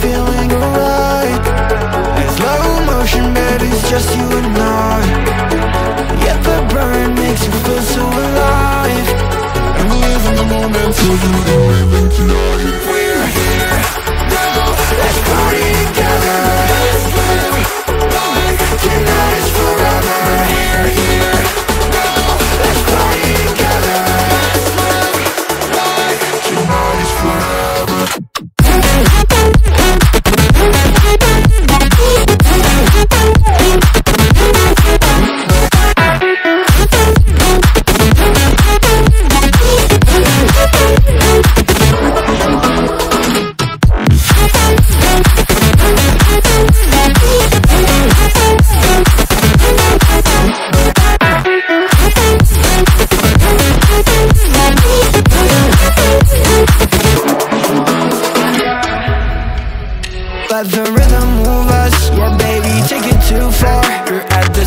feeling alright. It's slow motion, but it's just you Let the rhythm move us. Yeah, baby, take it too far. You're at the